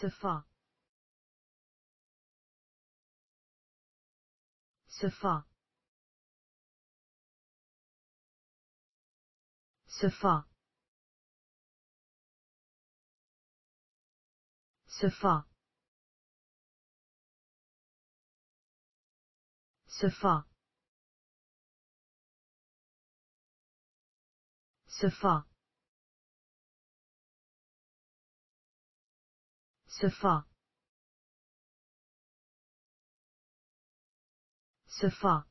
Sofa. Sofa. Sofa. Sofa. Sofa. Sofa. Sofa. Sofa.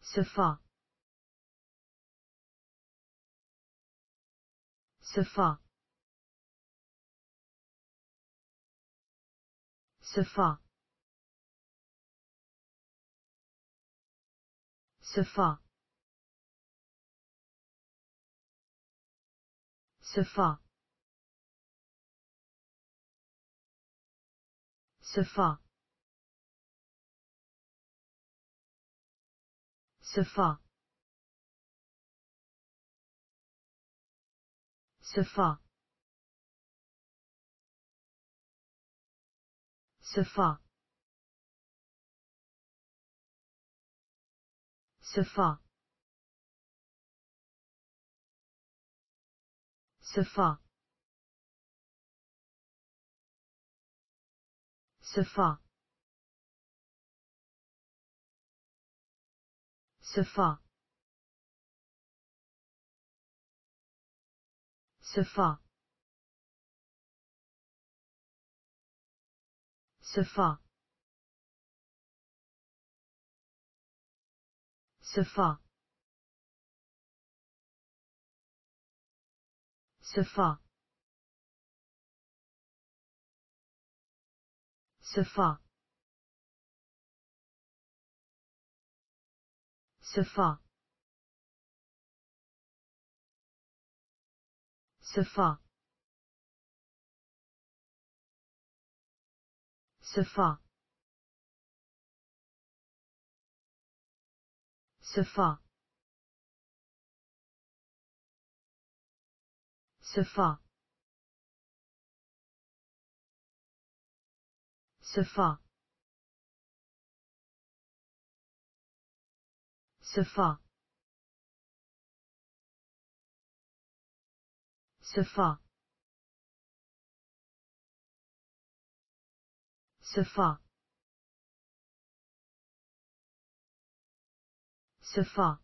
Sofa. Sofa. Sofa. Sofa. Sofa. Sofa. Sofa. Sofa. Sofa. Sofa. Sofa. Sofa. Sofa. Sofa. Sofa. Sofa. Sofa. Sofa. Sofa. Sofa. Sofa. Sofa. Sofa. Sofa. Sofa. Sofa. Sofa. Sofa.